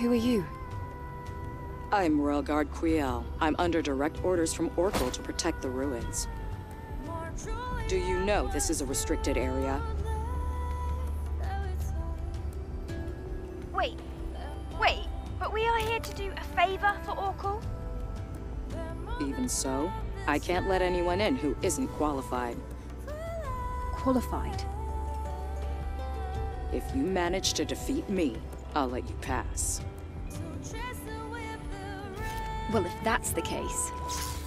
Who are you? I'm Relgard Quiel. I'm under direct orders from Orcal to protect the ruins. Do you know this is a restricted area? Wait, wait, but we are here to do a favor for Orcal? Even so, I can't let anyone in who isn't qualified. Qualified? If you manage to defeat me, I'll let you pass. Well, if that's the case...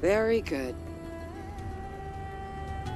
Very good.